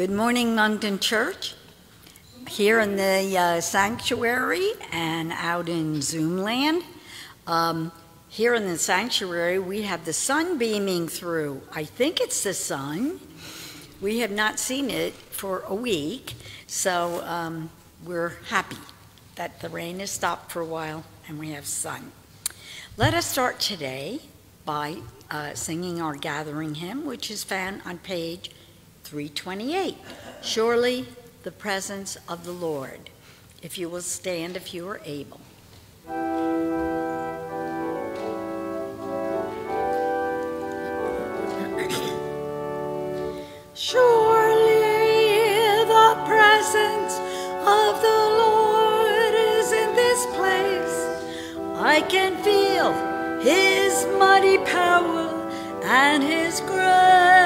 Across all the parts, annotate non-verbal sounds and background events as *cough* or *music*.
Good morning, Monkton Church. Here in the uh, sanctuary and out in Zoom land. Um, here in the sanctuary, we have the sun beaming through. I think it's the sun. We have not seen it for a week, so um, we're happy that the rain has stopped for a while and we have sun. Let us start today by uh, singing our gathering hymn, which is found on page 328. Surely the presence of the Lord. If you will stand, if you are able. Surely the presence of the Lord is in this place. I can feel his mighty power and his grace.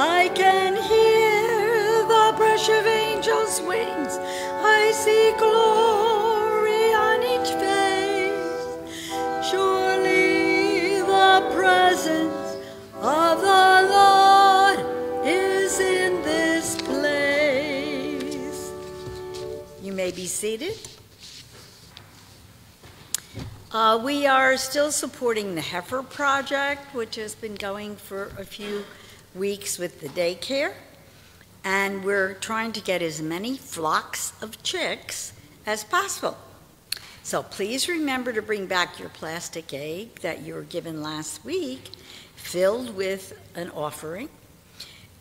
I can hear the brush of angels' wings. I see glory on each face. Surely the presence of the Lord is in this place. You may be seated. Uh, we are still supporting the Heifer Project, which has been going for a few weeks with the daycare. And we're trying to get as many flocks of chicks as possible. So please remember to bring back your plastic egg that you were given last week, filled with an offering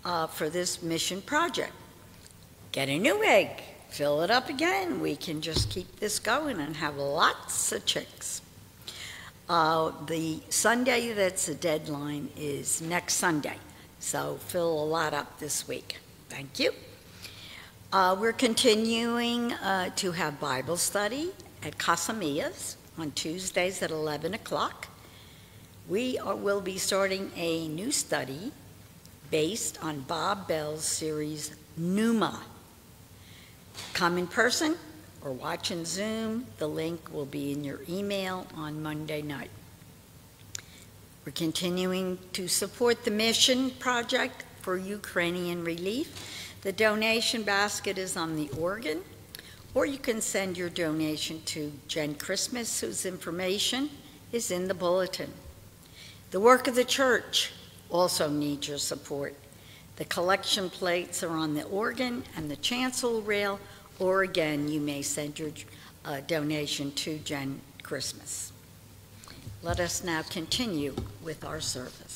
uh, for this mission project. Get a new egg, fill it up again. We can just keep this going and have lots of chicks. Uh, the Sunday that's the deadline is next Sunday, so fill a lot up this week. Thank you. Uh, we're continuing uh, to have Bible study at Casamias on Tuesdays at 11 o'clock. We are, will be starting a new study based on Bob Bell's series Nooma. Come in person or watch in Zoom. The link will be in your email on Monday night. We're continuing to support the mission project for Ukrainian relief. The donation basket is on the organ, or you can send your donation to Jen Christmas, whose information is in the bulletin. The work of the church also needs your support. The collection plates are on the organ and the chancel rail, or again, you may send your uh, donation to Jen Christmas. Let us now continue with our service.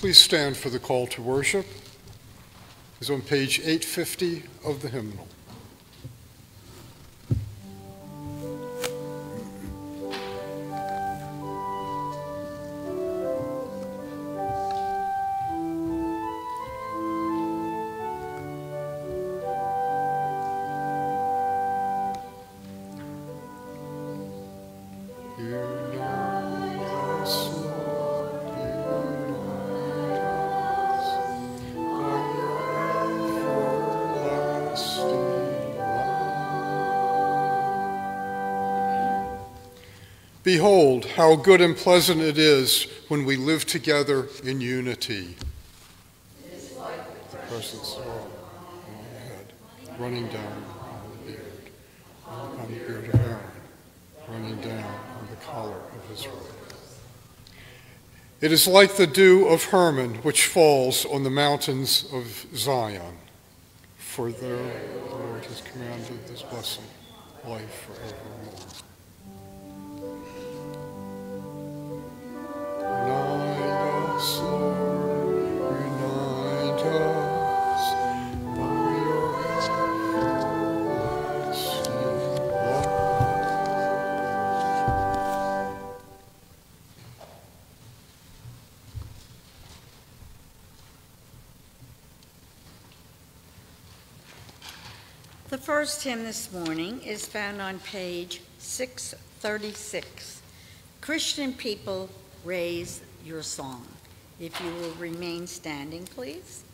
Please stand for the call to worship. It's on page 850 of the hymnal. Behold, how good and pleasant it is when we live together in unity. The presence of the head, running down on the beard, on the beard of Aaron, running down on the collar of his robe. It is like the dew of Hermon, which falls on the mountains of Zion. For there the Lord has commanded this blessing, life forevermore. First hymn this morning is found on page 636. Christian people, raise your song. If you will remain standing, please.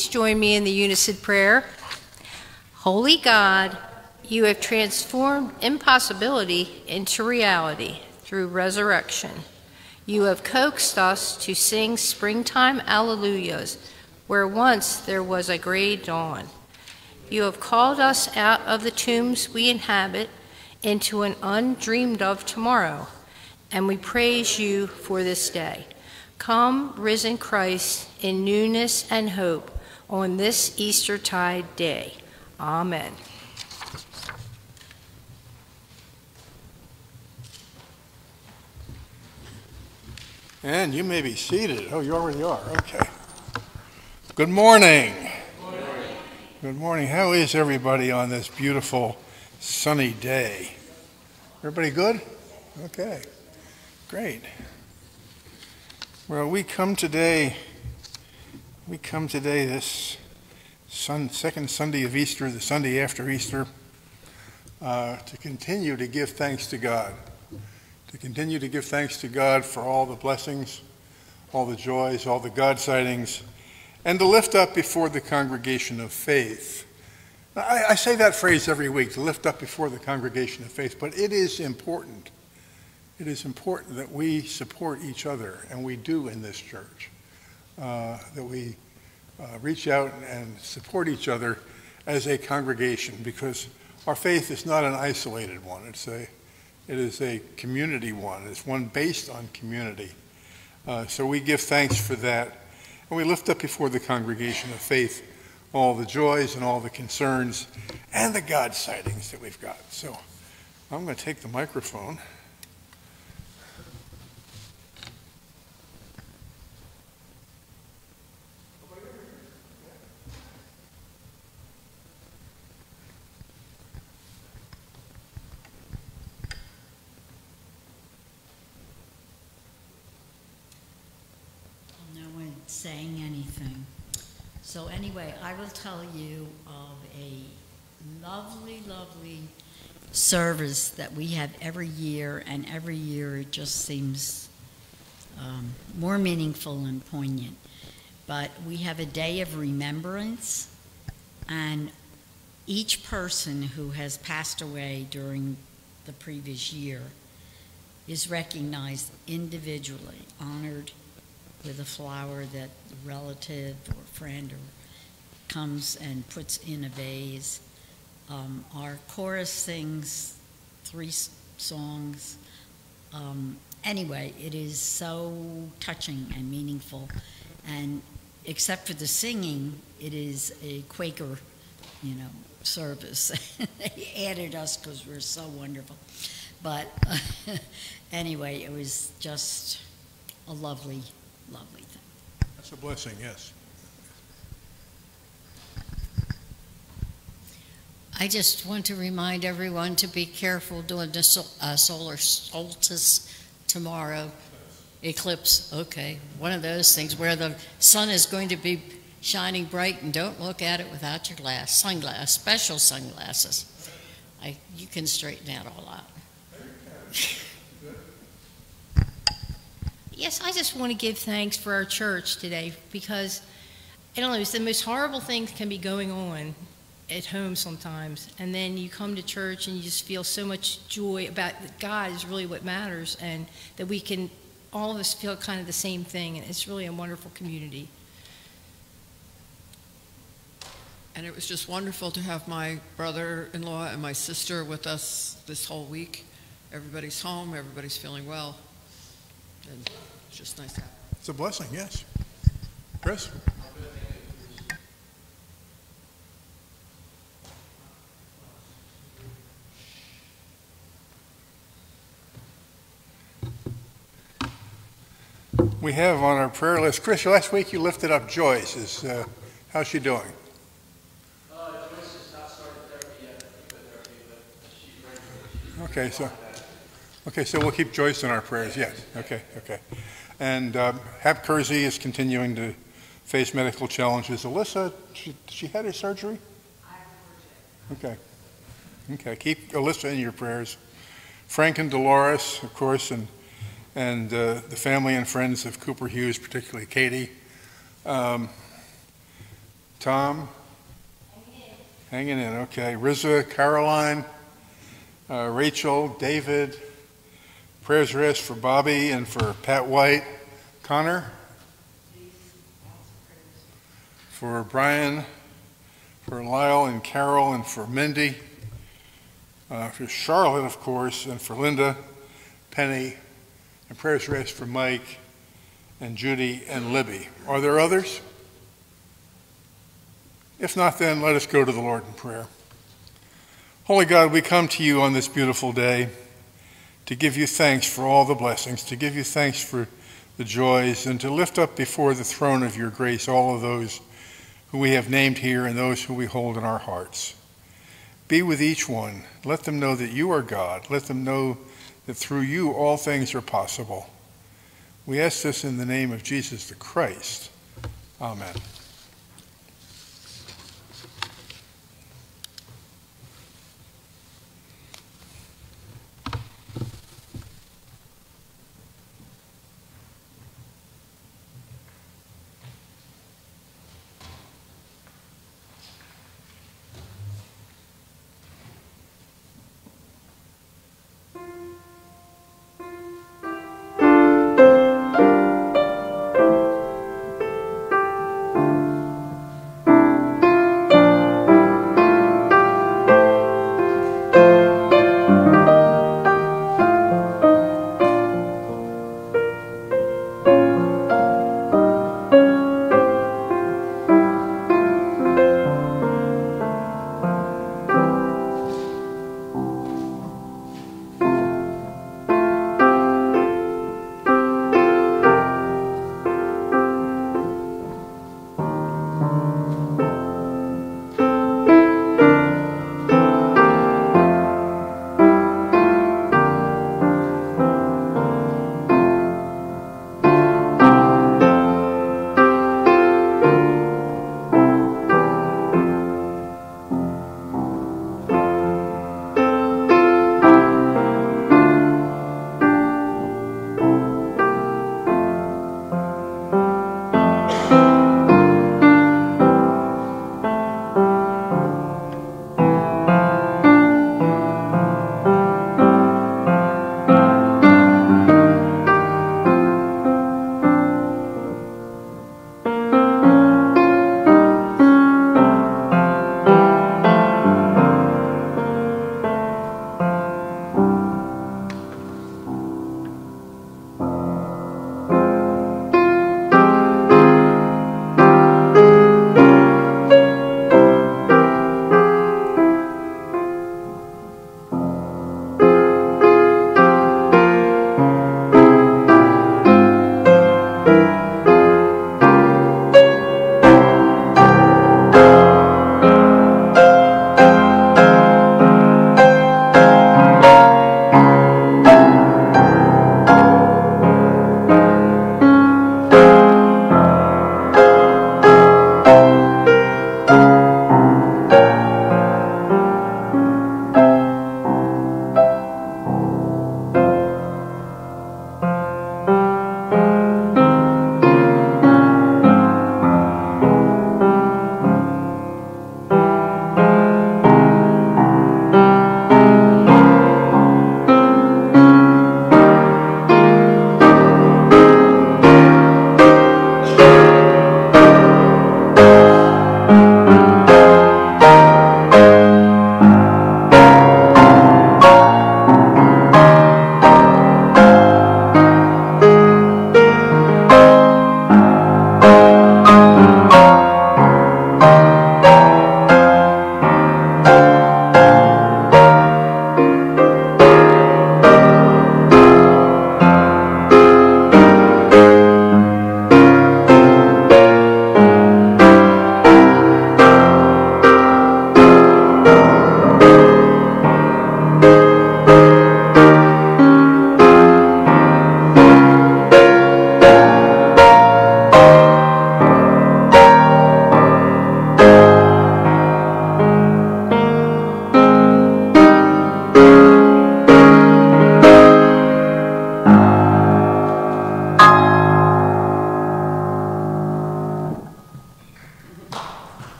Please join me in the unison prayer. Holy God, you have transformed impossibility into reality through resurrection. You have coaxed us to sing springtime alleluias where once there was a gray dawn. You have called us out of the tombs we inhabit into an undreamed of tomorrow, and we praise you for this day. Come, risen Christ, in newness and hope on this Eastertide day. Amen. And you may be seated. Oh, you already are. Okay. Good morning. Good morning. How is everybody on this beautiful sunny day? Everybody good? Okay. Great. Well, we come today, we come today this sun, second Sunday of Easter, the Sunday after Easter, uh, to continue to give thanks to God to continue to give thanks to God for all the blessings, all the joys, all the God sightings, and to lift up before the congregation of faith. I, I, say that phrase every week, to lift up before the congregation of faith, but it is important. It is important that we support each other, and we do in this church, that we uh, reach out and support each other as a congregation, because our faith is not an isolated one. It's a it is a community one. It's one based on community. Uh, so we give thanks for that. And we lift up before the congregation of faith all the joys and all the concerns and the God sightings that we've got. So I'm going to take the microphone. Anyway, I will tell you of a lovely, lovely service that we have every year, and every year it just seems um, more meaningful and poignant. But we have a day of remembrance, and each person who has passed away during the previous year is recognized individually, honored with a flower that a relative or friend or comes and puts in a vase. Um, our chorus sings three songs. Um, anyway, it is so touching and meaningful. And except for the singing, it is a Quaker, you know, service. *laughs* they added us because we're so wonderful. But *laughs* anyway, it was just a lovely, lovely thing. That's a blessing, yes. I just want to remind everyone to be careful during the sol- uh, solar solstice tomorrow. Eclipse, okay. One of those things where the sun is going to be shining bright and don't look at it without your glass, sunglass, special sunglasses. I, you can straighten that all out. *laughs* Yes, I just want to give thanks for our church today because I don't know, it's the most horrible things can be going on at home sometimes. And then you come to church and you just feel so much joy about that God is really what matters and that we can, all of us feel kind of the same thing. And it's really a wonderful community. And it was just wonderful to have my brother-in-law and my sister with us this whole week. Everybody's home, everybody's feeling well, and it's just nice to have. It's a blessing, yes. Chris? We have on our prayer list, Chris, last week you lifted up Joyce. Is, uh, how's she doing? Okay, so, okay, so we'll keep Joyce in our prayers, yes, okay, okay. And um, Hap Kersey is continuing to face medical challenges. Alyssa, she, she had her surgery? Okay, okay, keep Alyssa in your prayers. Frank and Dolores, of course, and, and uh, the family and friends of Cooper Hughes, particularly Katie. Um, Tom? Hanging in, okay. Riza, Caroline, uh, Rachel, David, prayers rest for Bobby and for Pat White, Connor, for Brian, for Lyle and Carol, and for Mindy, uh, for Charlotte, of course, and for Linda, Penny, and prayers asked for Mike and Judy and Libby. Are there others? If not, then let us go to the Lord in prayer. Holy God, we come to you on this beautiful day to give you thanks for all the blessings, to give you thanks for the joys, and to lift up before the throne of your grace all of those who we have named here and those who we hold in our hearts. Be with each one. Let them know that you are God. Let them know that through you all things are possible. We ask this in the name of Jesus the Christ. Amen.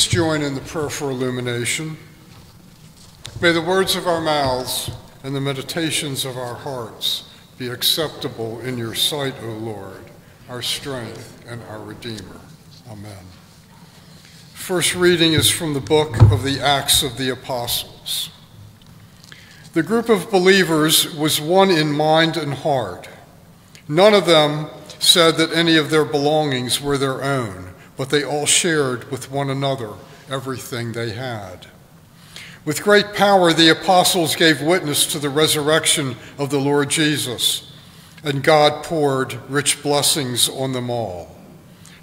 Please join in the prayer for illumination. May the words of our mouths and the meditations of our hearts be acceptable in your sight, O Lord, our strength and our Redeemer. Amen. First reading is from the book of the Acts of the Apostles. The group of believers was one in mind and heart. None of them said that any of their belongings were their own, but they all shared with one another everything they had. With great power, the apostles gave witness to the resurrection of the Lord Jesus, and God poured rich blessings on them all.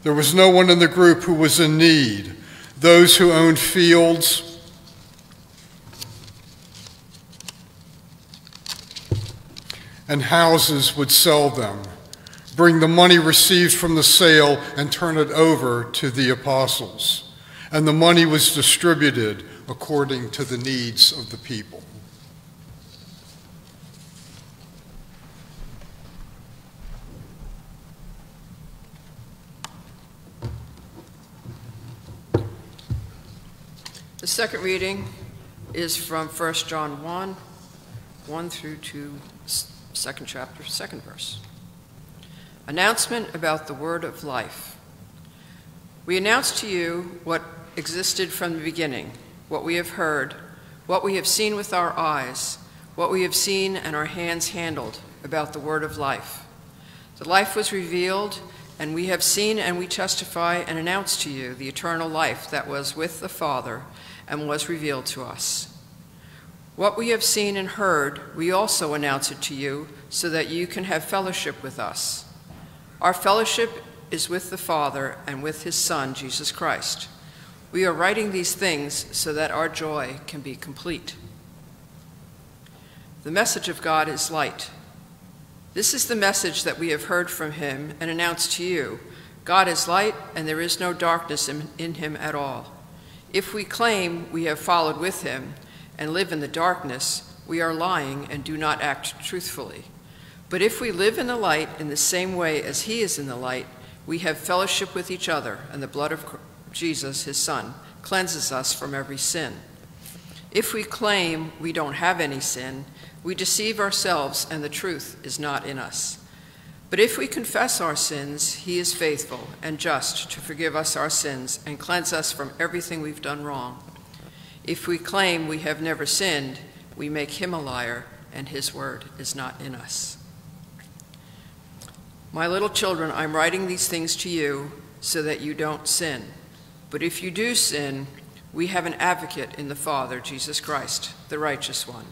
There was no one in the group who was in need. Those who owned fields, and houses would sell them, bring the money received from the sale, and turn it over to the apostles. And the money was distributed according to the needs of the people. The second reading is from 1 John 1, 1 through 2, second chapter, second verse. Announcement about the word of life. We announce to you what existed from the beginning, what we have heard, what we have seen with our eyes, what we have seen and our hands handled about the word of life. The life was revealed, and we have seen and we testify and announce to you the eternal life that was with the Father and was revealed to us. What we have seen and heard, we also announce it to you so that you can have fellowship with us. Our fellowship is with the Father and with his Son, Jesus Christ. We are writing these things so that our joy can be complete. The message of God is light. This is the message that we have heard from him and announced to you. God is light, and there is no darkness in, in him at all. If we claim we have followed with him and live in the darkness, we are lying and do not act truthfully. But if we live in the light in the same way as he is in the light, we have fellowship with each other, and the blood of Jesus, his Son, cleanses us from every sin. If we claim we don't have any sin, we deceive ourselves, and the truth is not in us. But if we confess our sins, he is faithful and just to forgive us our sins and cleanse us from everything we've done wrong. If we claim we have never sinned, we make him a liar, and his word is not in us. My little children, I'm writing these things to you so that you don't sin. But if you do sin, we have an advocate in the Father, Jesus Christ, the righteous one.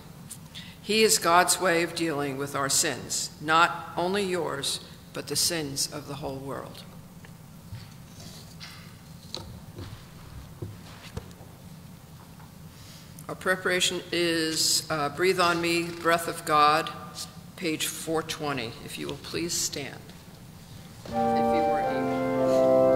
He is God's way of dealing with our sins, not only yours, but the sins of the whole world. Our preparation is uh, Breathe on Me, Breath of God, page 420. If you will please stand. If you were able.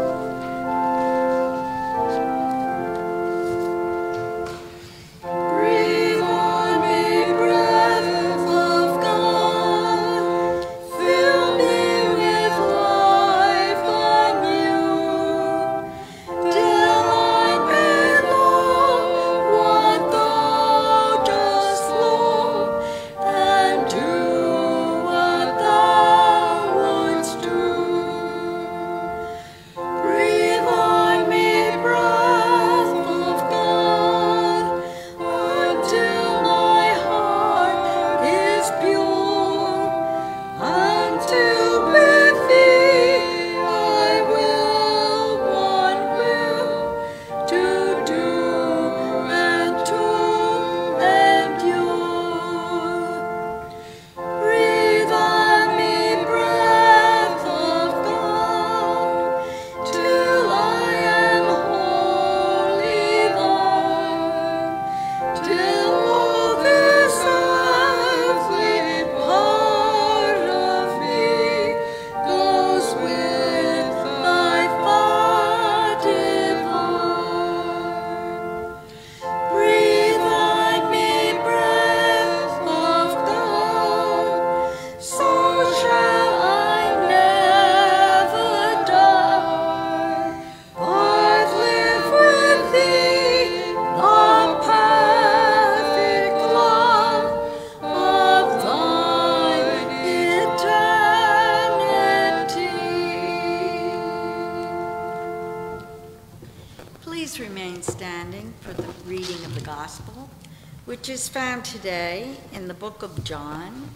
Found today in the book of John,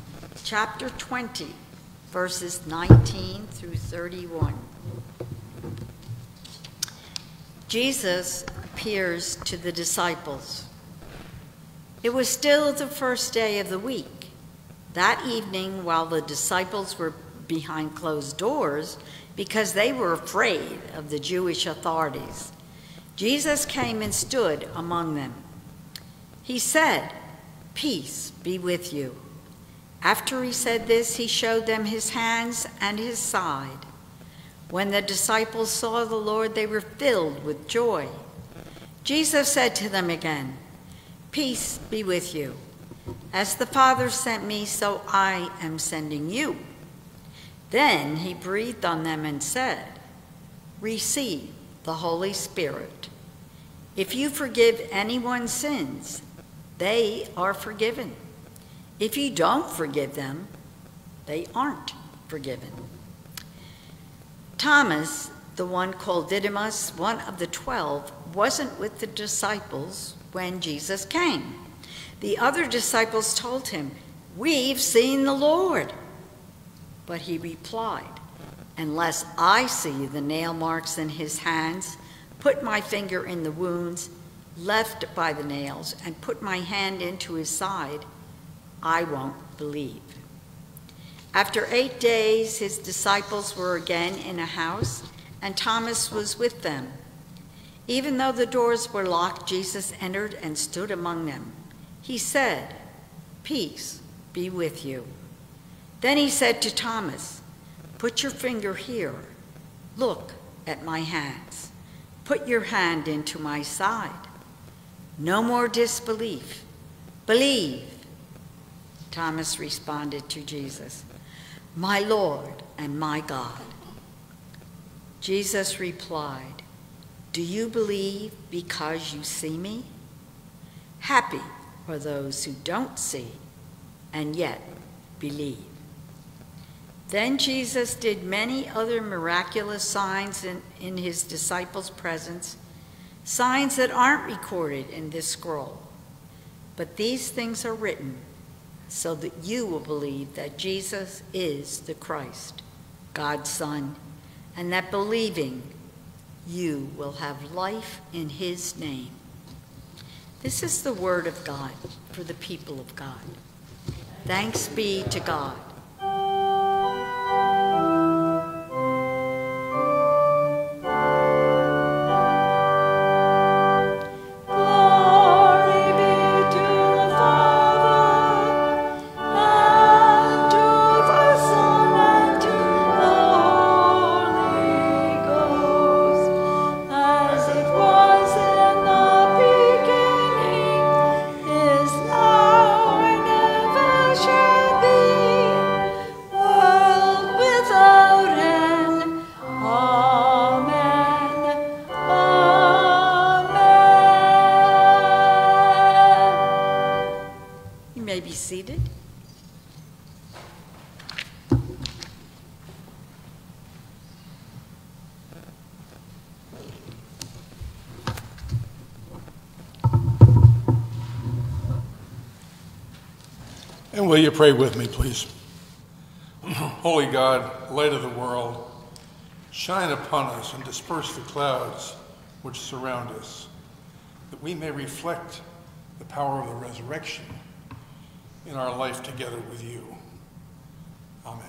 chapter 20, verses 19 through 31. Jesus appears to the disciples. It was still the first day of the week. That evening, while the disciples were behind closed doors because they were afraid of the Jewish authorities, Jesus came and stood among them. He said, Peace be with you. After he said this, he showed them his hands and his side. When the disciples saw the Lord, they were filled with joy. Jesus said to them again, Peace be with you. As the Father sent me, so I am sending you. Then he breathed on them and said, Receive the Holy Spirit. If you forgive anyone's sins, they are forgiven. If you don't forgive them, they aren't forgiven. Thomas, the one called Didymus, one of the twelve, wasn't with the disciples when Jesus came. The other disciples told him, We've seen the Lord. But he replied, Unless I see the nail marks in his hands, put my finger in the wounds left by the nails, and put my hand into his side, I won't believe. After eight days, his disciples were again in a house, and Thomas was with them. Even though the doors were locked, Jesus entered and stood among them. He said, Peace be with you. Then he said to Thomas, Put your finger here. Look at my hands. Put your hand into my side. No more disbelief. Believe. Thomas responded to Jesus, My Lord and my God. Jesus replied, Do you believe because you see me? Happy are those who don't see and yet believe. Then Jesus did many other miraculous signs in, in his disciples' presence, signs that aren't recorded in this scroll. But these things are written so that you will believe that Jesus is the Christ, God's Son, and that believing you will have life in his name. This is the word of God for the people of God. Thanks be to God. And will you pray with me, please? *clears throat* Holy God, light of the world, shine upon us and disperse the clouds which surround us, that we may reflect the power of the resurrection in our life together with you. Amen.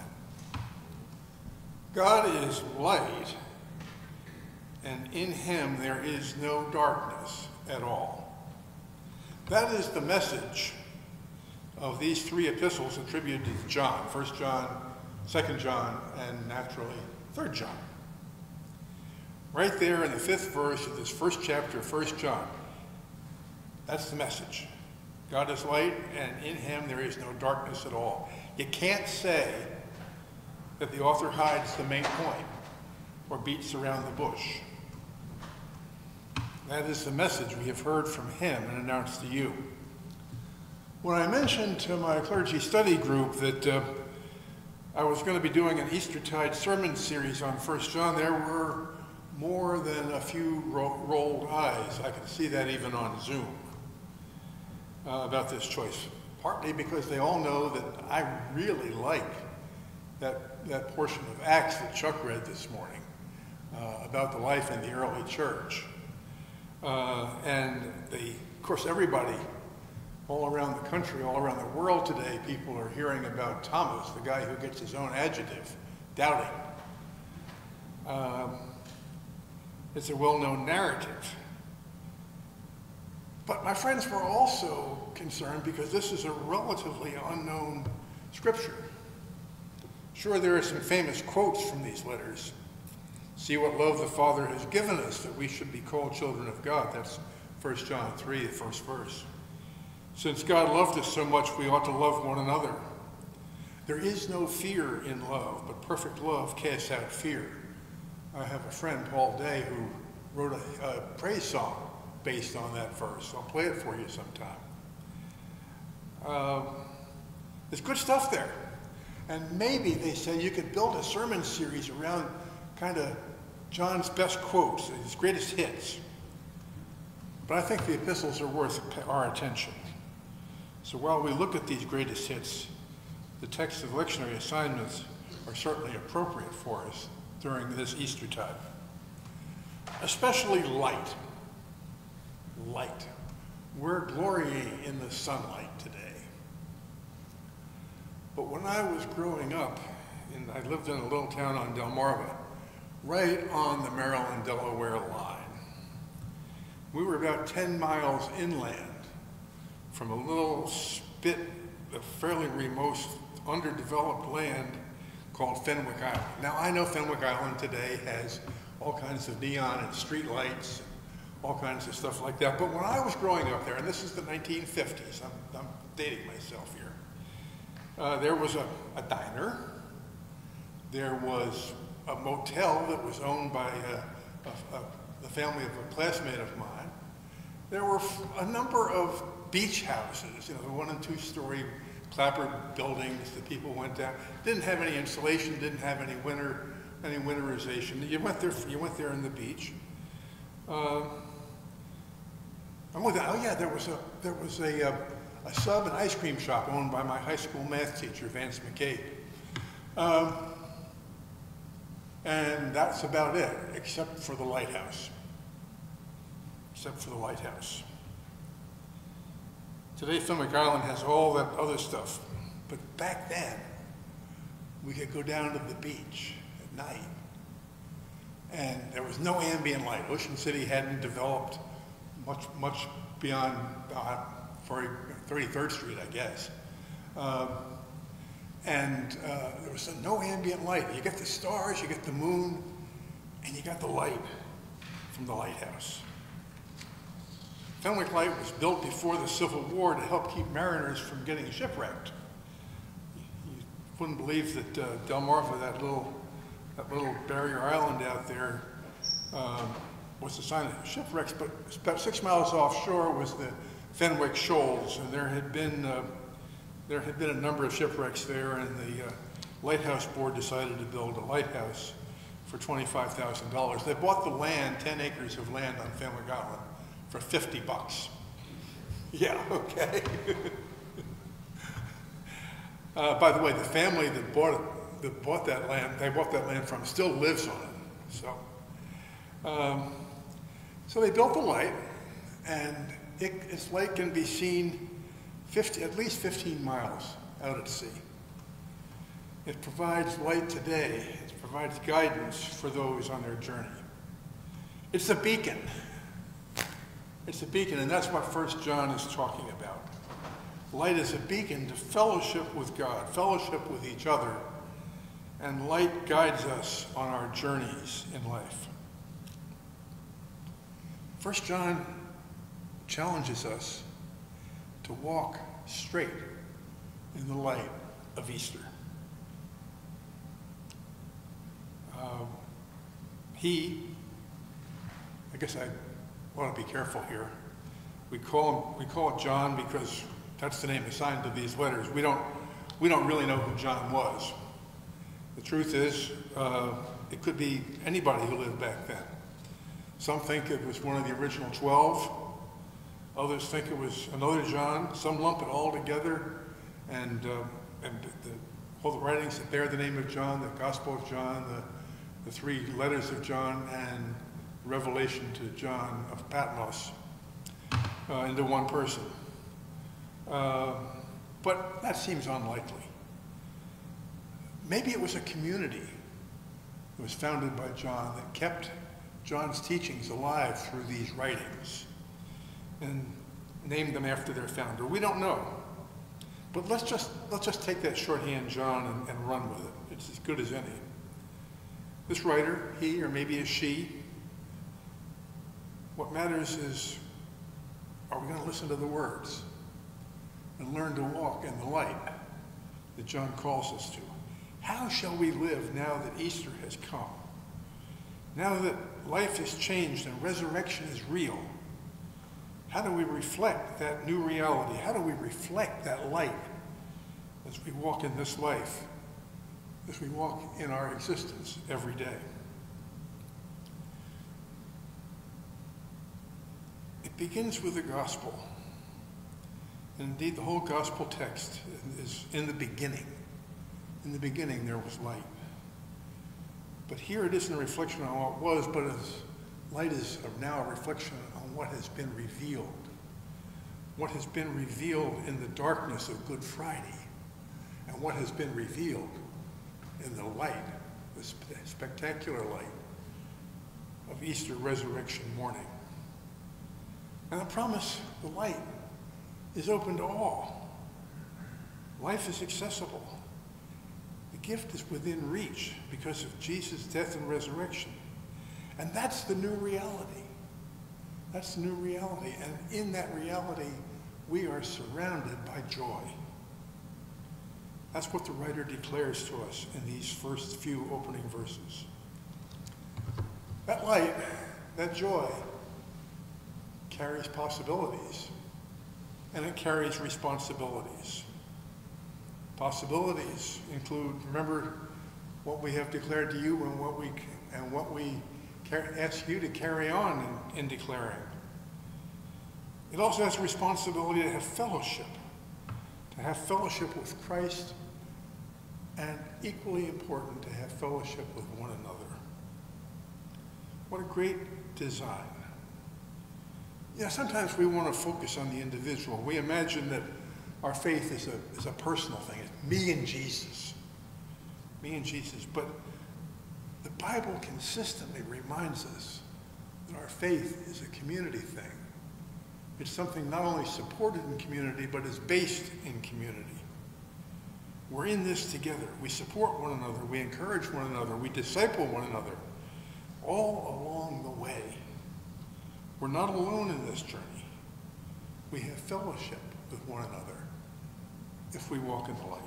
God is light, and in him there is no darkness at all. That is the message of these three epistles attributed to John, 1 John, 2 John, and naturally 3 John. Right there in the fifth verse of this first chapter of 1 John, that's the message. God is light, and in him there is no darkness at all. You can't say that the author hides the main point or beats around the bush. That is the message we have heard from him and announced to you. When I mentioned to my clergy study group that uh, I was going to be doing an Eastertide sermon series on 1 John, there were more than a few ro- rolled eyes. I can see that even on Zoom uh, about this choice. Partly because they all know that I really like that, that portion of Acts that Chuck read this morning uh, about the life in the early church. Uh, and the, of course, everybody all around the country, all around the world today, people are hearing about Thomas, the guy who gets his own adjective, doubting. Um, it's a well known narrative. But my friends were also concerned because this is a relatively unknown scripture. Sure, there are some famous quotes from these letters. See what love the Father has given us that we should be called children of God. That's 1 John 3, the first verse. Since God loved us so much, we ought to love one another. There is no fear in love, but perfect love casts out fear. I have a friend, Paul Day, who wrote a, a praise song based on that verse. I'll play it for you sometime. Um, there's good stuff there. And maybe they say you could build a sermon series around kind of John's best quotes, his greatest hits. But I think the epistles are worth our attention. So while we look at these greatest hits, the text of lectionary assignments are certainly appropriate for us during this Easter time. Especially light. Light. We're glorying in the sunlight today. But when I was growing up, and I lived in a little town on Delmarva, right on the Maryland-Delaware line. We were about 10 miles inland from a little spit of fairly remote, underdeveloped land called Fenwick Island. Now, I know Fenwick Island today has all kinds of neon and street lights, all kinds of stuff like that. But when I was growing up there, and this is the 1950s, I'm, I'm dating myself here, uh, there was a, a, diner, there was a motel that was owned by a, a, the family of a classmate of mine. There were a number of beach houses, you know, the one and two story clapboard buildings that people went down. Didn't have any insulation, didn't have any winter, any winterization. You went there, you went there in the beach. Uh, oh yeah, there was a, there was a, uh, a sub and ice cream shop owned by my high school math teacher, Vance McCabe. Um, and that's about it, except for the lighthouse. Except for the lighthouse. Today, Fenwick Island has all that other stuff. But back then, we could go down to the beach at night. And there was no ambient light. Ocean City hadn't developed much, much beyond uh, 33rd Street, I guess. Um, and uh, there was no ambient light. You get the stars, you get the moon, and you got the light from the lighthouse. Fenwick Light was built before the Civil War to help keep mariners from getting shipwrecked. You wouldn't believe that uh, Delmarva, that little, that little barrier island out there, um, was the sign of shipwrecks, but about six miles offshore was the Fenwick Shoals, and there had been uh, there had been a number of shipwrecks there, and the uh, lighthouse board decided to build a lighthouse for $25,000. They bought the land, 10 acres of land on Fenwick Island, for 50 bucks. Yeah, okay. *laughs* uh, by the way, the family that bought it, that bought that land, they bought that land from, still lives on it. So, um, so they built the light, and it, its light can be seen 50, at least 15 miles out at sea. It provides light today. It provides guidance for those on their journey. It's a beacon. It's a beacon, and that's what First John is talking about. Light is a beacon to fellowship with God, fellowship with each other, and light guides us on our journeys in life. First John challenges us to walk straight in the light of Easter. Uh, he, I guess I want to be careful here. We call him, we call it John because that's the name assigned to these letters. We don't, we don't really know who John was. The truth is, uh, it could be anybody who lived back then. Some think it was one of the original 12. Others think it was another John. Some lump it all together and, uh, and the, all the writings that bear the name of John, the Gospel of John, the, the three letters of John, and Revelation to John of Patmos uh, into one person. Uh, but that seems unlikely. Maybe it was a community that was founded by John that kept John's teachings alive through these writings and named them after their founder. We don't know. But let's just, let's just take that shorthand John and, and run with it. It's as good as any. This writer, he or maybe a she, what matters is are we going to listen to the words and learn to walk in the light that John calls us to? How shall we live now that Easter has come? Now that life has changed and resurrection is real, how do we reflect that new reality? How do we reflect that light as we walk in this life, as we walk in our existence every day? It begins with the gospel. And indeed, the whole gospel text is in the beginning. In the beginning, there was light. But here it isn't a reflection on what was, but as light is now a reflection on what has been revealed. What has been revealed in the darkness of Good Friday, and what has been revealed in the light, the spectacular light of Easter resurrection morning. And I promise, the light, is open to all. Life is accessible. The gift is within reach because of Jesus' death and resurrection. And that's the new reality. That's the new reality. And in that reality, we are surrounded by joy. That's what the writer declares to us in these first few opening verses. That light, that joy, carries possibilities and it carries responsibilities. Possibilities include, remember what we have declared to you and what we, and what we ask you to carry on in, in declaring. It also has responsibility to have fellowship, to have fellowship with Christ, and equally important, to have fellowship with one another. What a great design. Yeah, sometimes we want to focus on the individual. We imagine that our faith is a, is a personal thing. It's me and Jesus. Me and Jesus. But the Bible consistently reminds us that our faith is a community thing. It's something not only supported in community, but is based in community. We're in this together. We support one another. We encourage one another. We disciple one another all along the way. We're not alone in this journey. We have fellowship with one another if we walk in the light.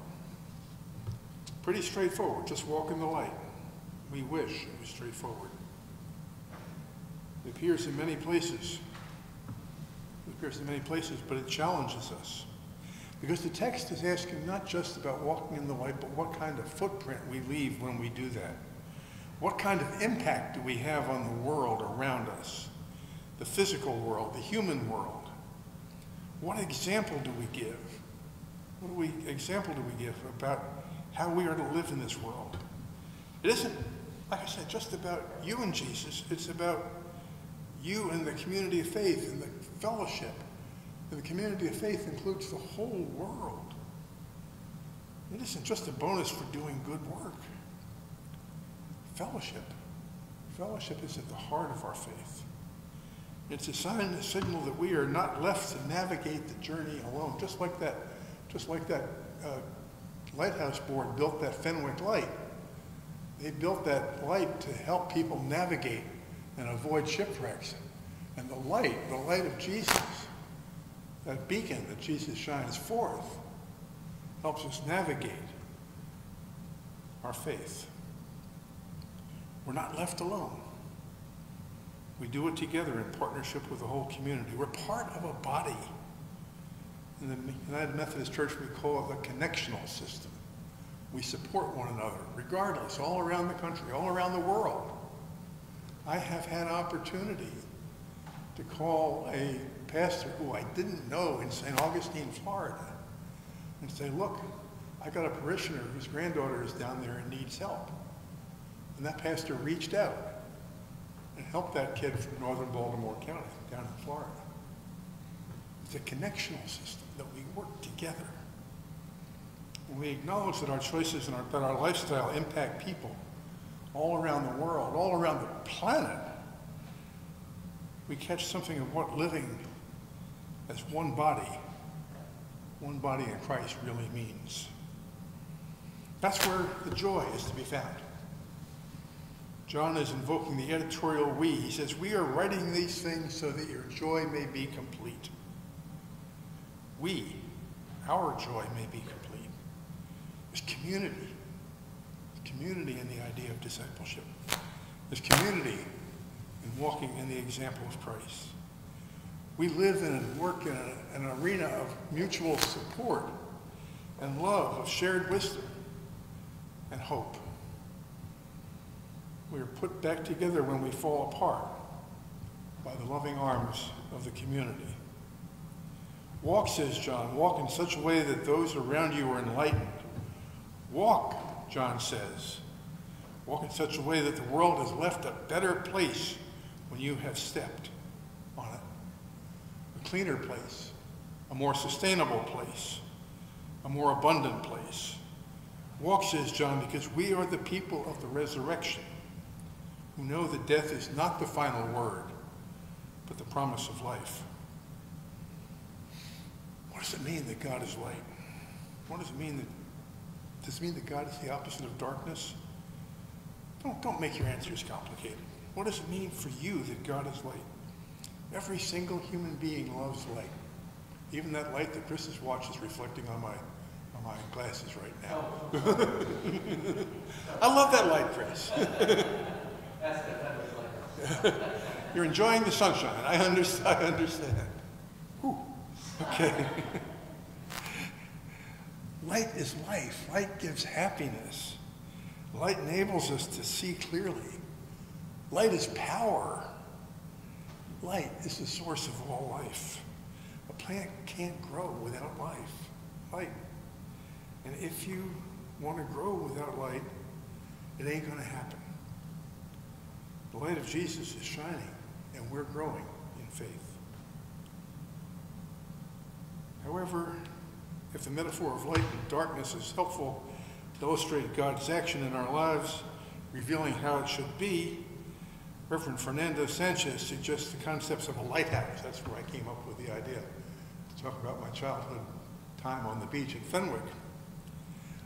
Pretty straightforward. Just walk in the light. We wish it was straightforward. It appears in many places. It appears in many places, but it challenges us. Because the text is asking not just about walking in the light, but what kind of footprint we leave when we do that. What kind of impact do we have on the world around us? The physical world, the human world. What example do we give? What do we, example do we give about how we are to live in this world? It isn't, like I said, just about you and Jesus. It's about you and the community of faith and the fellowship. And the community of faith includes the whole world. It isn't just a bonus for doing good work. Fellowship. Fellowship is at the heart of our faith. It's a sign, a signal that we are not left to navigate the journey alone, just like that, just like that uh, lighthouse board built that Fenwick light. They built that light to help people navigate and avoid shipwrecks. And the light, the light of Jesus, that beacon that Jesus shines forth, helps us navigate our faith. We're not left alone. We do it together in partnership with the whole community. We're part of a body. In the United Methodist Church, we call it the connectional system. We support one another, regardless, all around the country, all around the world. I have had opportunity to call a pastor who I didn't know in St. Augustine, Florida, and say, look, I got a parishioner whose granddaughter is down there and needs help. And that pastor reached out and help that kid from northern Baltimore County down in Florida. It's a connectional system that we work together. When we acknowledge that our choices and our, that our lifestyle impact people all around the world, all around the planet, we catch something of what living as one body, one body in Christ really means. That's where the joy is to be found. John is invoking the editorial we. He says, We are writing these things so that your joy may be complete. We, our joy may be complete. There's community. Community in the idea of discipleship. There's community in walking in the example of Christ. We live in and work in an arena of mutual support and love, of shared wisdom and hope. We are put back together when we fall apart by the loving arms of the community. Walk, says John, walk in such a way that those around you are enlightened. Walk, John says. Walk in such a way that the world is left a better place when you have stepped on it. A cleaner place, a more sustainable place, a more abundant place. Walk, says John, because we are the people of the resurrection who know that death is not the final word, but the promise of life. What does it mean that God is light? What does it mean that does it mean that God is the opposite of darkness? Don't, don't make your answers complicated. What does it mean for you that God is light? Every single human being loves light. Even that light that Chris's watch is reflecting on my on my glasses right now. *laughs* I love that light, Chris. *laughs* *laughs* You're enjoying the sunshine. I understand. I understand. Whew. Okay. *laughs* Light is life. Light gives happiness. Light enables us to see clearly. Light is power. Light is the source of all life. A plant can't grow without life. Light. And if you want to grow without light, it ain't going to happen. The light of Jesus is shining, and we're growing in faith. However, if the metaphor of light and darkness is helpful to illustrate God's action in our lives, revealing how it should be, Reverend Fernando Sanchez suggests the concepts of a lighthouse. That's where I came up with the idea to talk about my childhood time on the beach in Fenwick.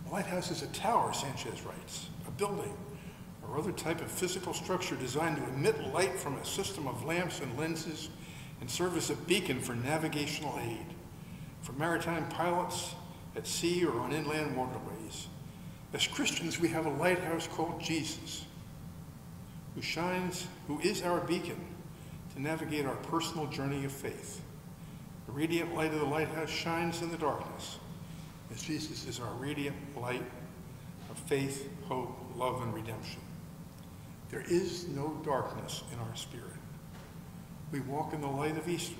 A lighthouse is a tower, Sanchez writes, a building or other type of physical structure designed to emit light from a system of lamps and lenses and serve as a beacon for navigational aid for maritime pilots at sea or on inland waterways. As Christians, we have a lighthouse called Jesus, who shines, who is our beacon to navigate our personal journey of faith. The radiant light of the lighthouse shines in the darkness, as Jesus is our radiant light of faith, hope, love, and redemption. There is no darkness in our spirit. We walk in the light of Easter,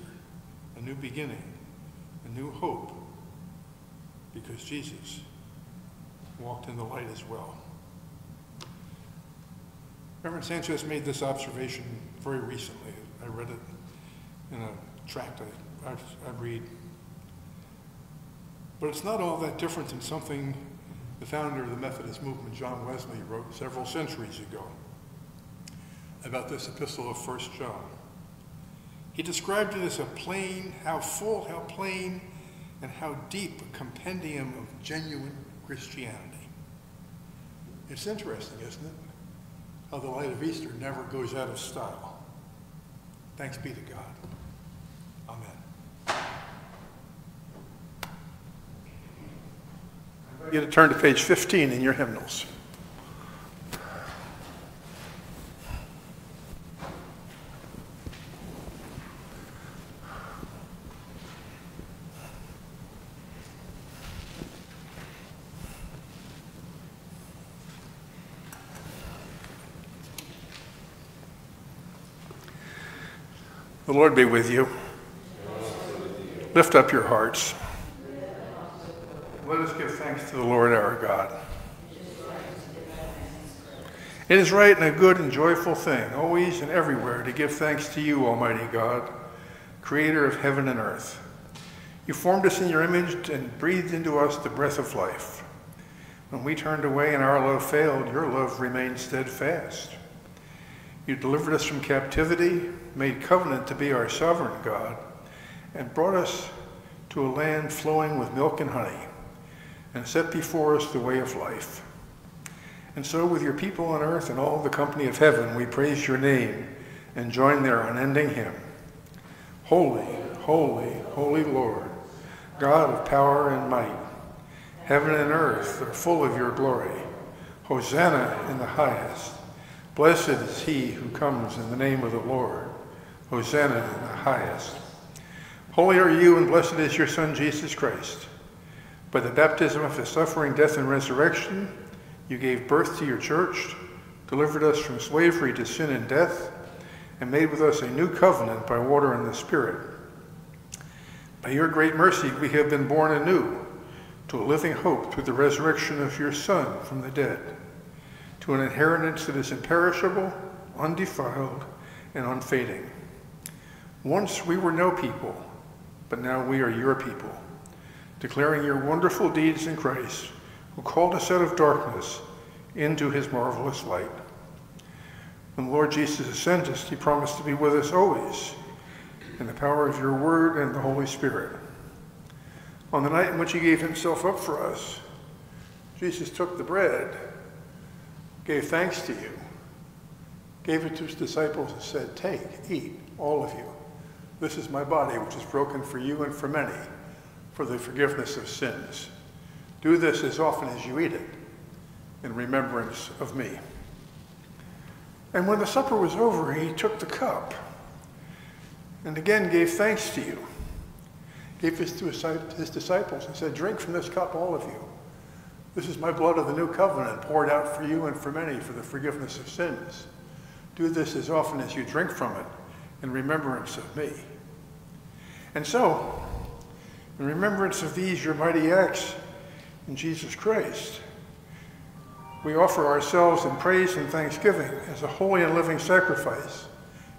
a new beginning, a new hope, because Jesus walked in the light as well. Reverend Sanchez made this observation very recently. I read it in a tract I, I, I read. But it's not all that different than something the founder of the Methodist movement, John Wesley, wrote several centuries ago about this epistle of 1 John. He described it as a plain, how full, how plain, and how deep a compendium of genuine Christianity. It's interesting, isn't it? How the light of Easter never goes out of style. Thanks be to God. Amen. You to turn to page 15 in your hymnals. The Lord be with you. Lift up your hearts. Let us give thanks to the Lord our God. It is right and a good and joyful thing, always and everywhere, to give thanks to you, Almighty God, creator of heaven and earth. You formed us in your image and breathed into us the breath of life. When we turned away and our love failed, your love remained steadfast. You delivered us from captivity, made covenant to be our sovereign God, and brought us to a land flowing with milk and honey, and set before us the way of life. And so, with your people on earth and all the company of heaven, we praise your name and join their unending hymn. Holy, holy, holy Lord, God of power and might, heaven and earth are full of your glory. Hosanna in the highest. Blessed is he who comes in the name of the Lord. Hosanna in the highest. Holy are you, and blessed is your Son, Jesus Christ. By the baptism of his suffering, death, and resurrection, you gave birth to your church, delivered us from slavery to sin and death, and made with us a new covenant by water and the Spirit. By your great mercy, we have been born anew to a living hope through the resurrection of your Son from the dead, to an inheritance that is imperishable, undefiled, and unfading. Once we were no people, but now we are your people, declaring your wonderful deeds in Christ, who called us out of darkness into his marvelous light. When the Lord Jesus ascended, he promised to be with us always in the power of your word and the Holy Spirit. On the night in which he gave himself up for us, Jesus took the bread, gave thanks to you, gave it to his disciples, and said, Take, eat, all of you. This is my body, which is broken for you and for many, for the forgiveness of sins. Do this as often as you eat it in remembrance of me. And when the supper was over, he took the cup and again gave thanks to you. Gave this to his disciples and said, Drink from this cup, all of you. This is my blood of the new covenant, poured out for you and for many for the forgiveness of sins. Do this as often as you drink from it in remembrance of me. And so, in remembrance of these, your mighty acts in Jesus Christ, we offer ourselves in praise and thanksgiving as a holy and living sacrifice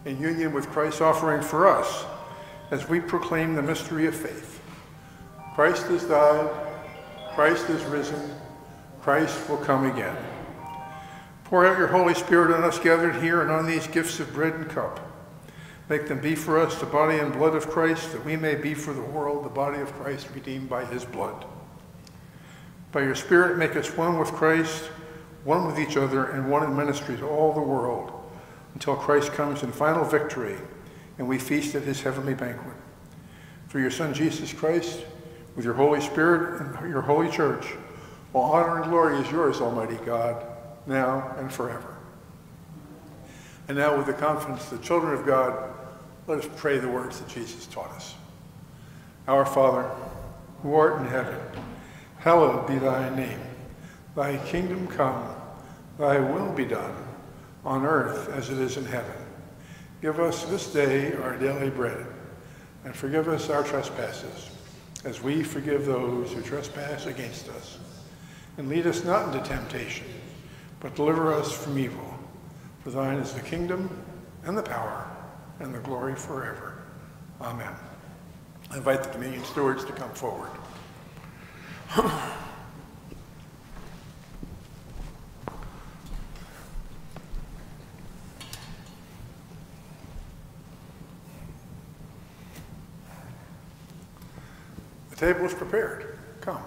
in union with Christ's offering for us as we proclaim the mystery of faith. Christ has died, Christ is risen, Christ will come again. Pour out your Holy Spirit on us gathered here and on these gifts of bread and cup. Make them be for us the body and blood of Christ, that we may be for the world the body of Christ redeemed by his blood. By your Spirit, make us one with Christ one with each other, and one in ministry to all the world, until Christ comes in final victory and we feast at his heavenly banquet. Through your Son, Jesus Christ, with your Holy Spirit and your holy church, all honor and glory is yours, Almighty God, now and forever. And now, with the confidence of the children of God, let us pray the words that Jesus taught us. Our Father, who art in heaven, hallowed be thy name. Thy kingdom come, thy will be done, on earth as it is in heaven. Give us this day our daily bread, and forgive us our trespasses, as we forgive those who trespass against us. And lead us not into temptation, but deliver us from evil. For thine is the kingdom, and the power, and the glory forever. Amen. I invite the communion stewards to come forward. *clears throat* The table is prepared. Come.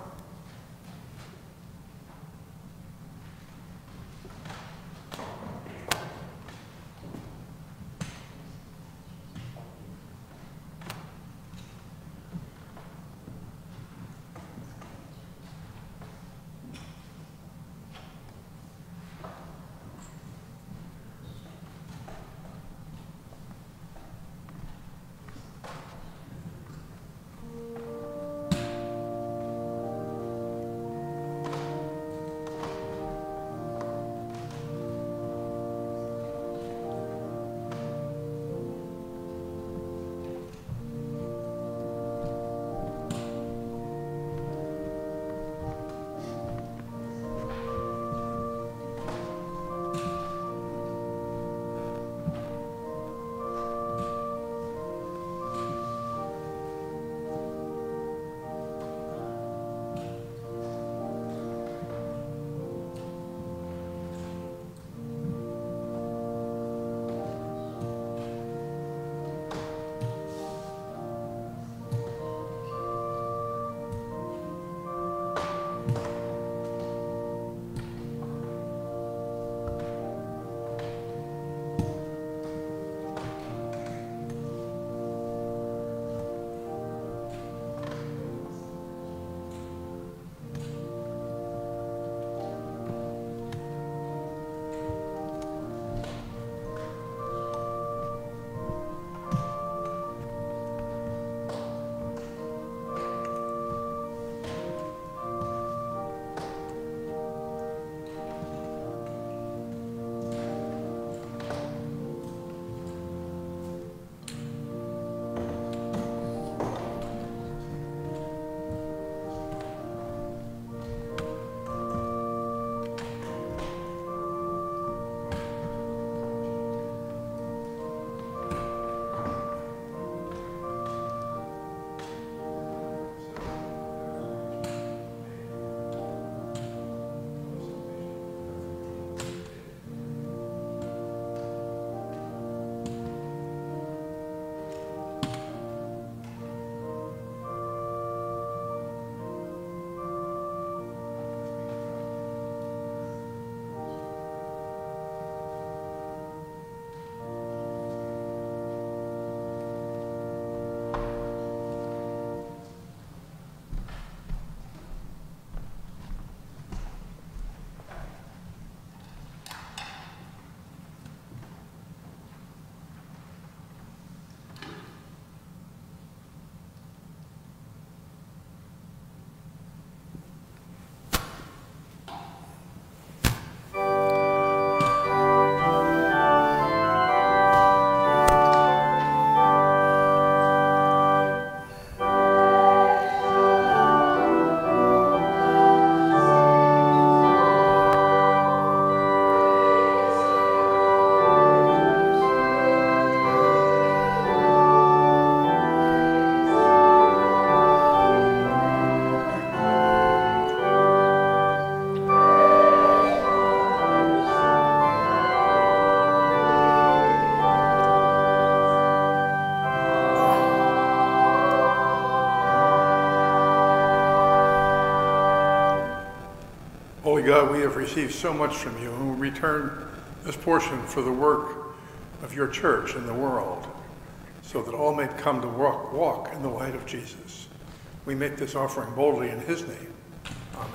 God, we have received so much from you, and we return this portion for the work of your church in the world, so that all may come to walk, walk in the light of Jesus. We make this offering boldly in his name. Amen.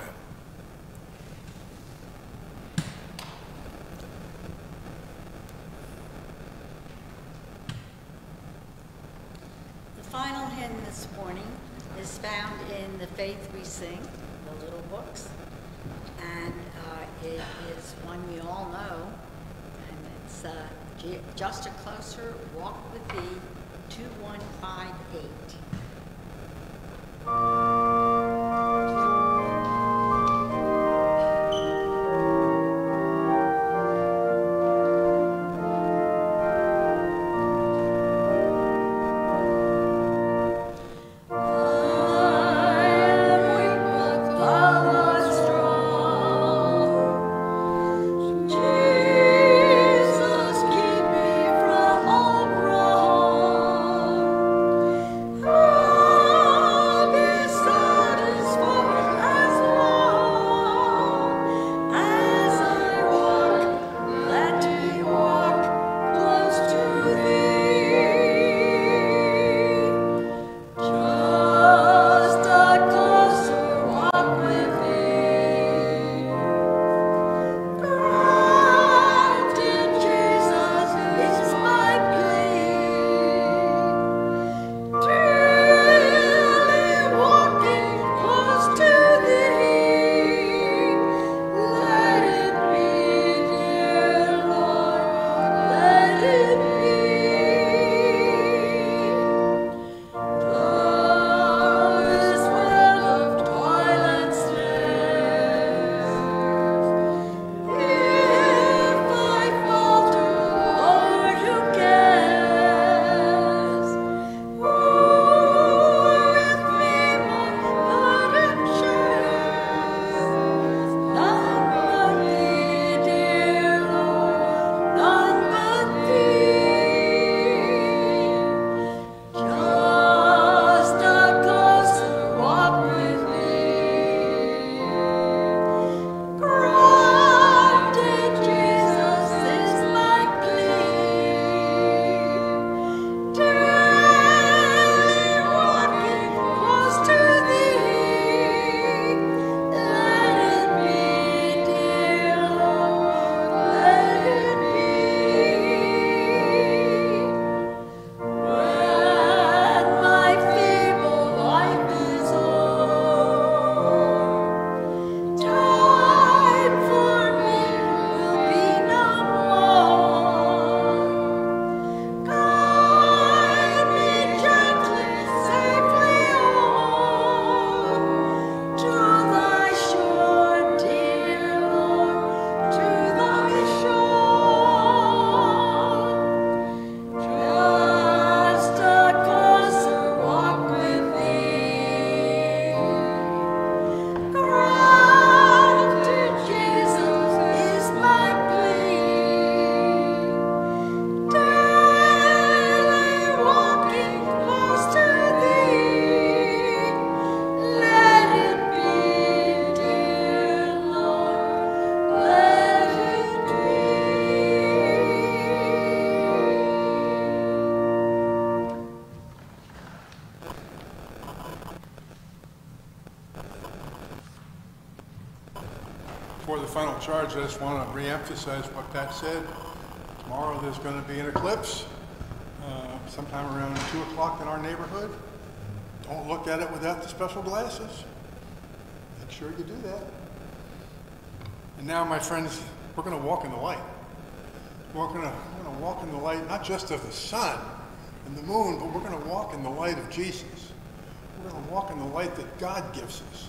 The final hymn this morning is found in the Faith We Sing, the little books, and uh, it is one we all know, and it's Just a Closer Walk with Thee, 2158. Charge, I just want to reemphasize what Pat said. Tomorrow there's going to be an eclipse, uh, sometime around 2 o'clock in our neighborhood. Don't look at it without the special glasses. Make sure you do that. And now, my friends, we're going to walk in the light. We're going we're going to walk in the light not just of the sun and the moon, but we're going to walk in the light of Jesus. We're going to walk in the light that God gives us.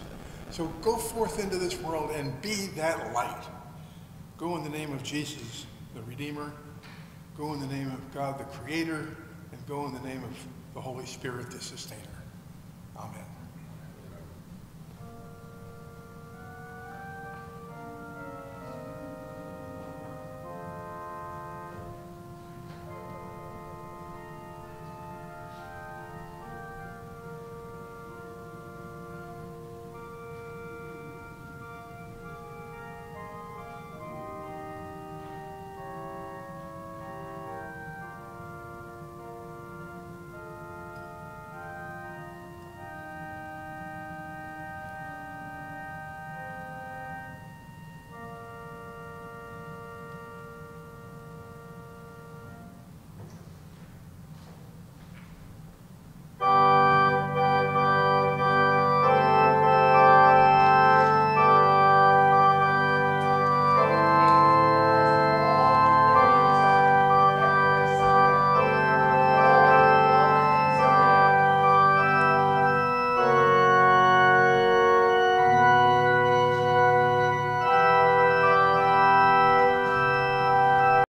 So go forth into this world and be that light. Go in the name of Jesus, the Redeemer. Go in the name of God, the Creator. And go in the name of the Holy Spirit, the Sustainer. Amen.